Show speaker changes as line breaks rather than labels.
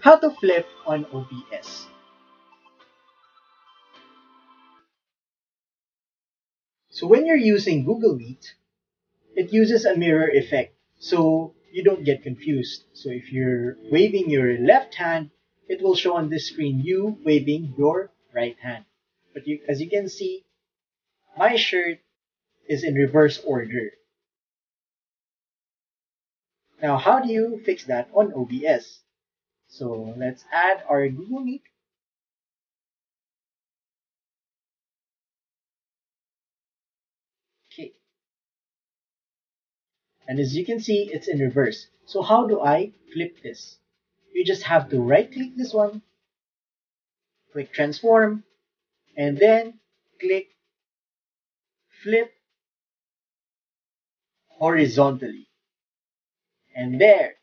How to flip on OBS. So when you're using Google Meet, it uses a mirror effect so you don't get confused. So if you're waving your left hand, it will show on this screen you waving your right hand. But you, as you can see, my shirt is in reverse order. Now, how do you fix that on OBS? So let's add our. Okay. And as you can see, it's in reverse. So how do I flip this? You just have to right click this one, click transform, and then click flip horizontally. And there,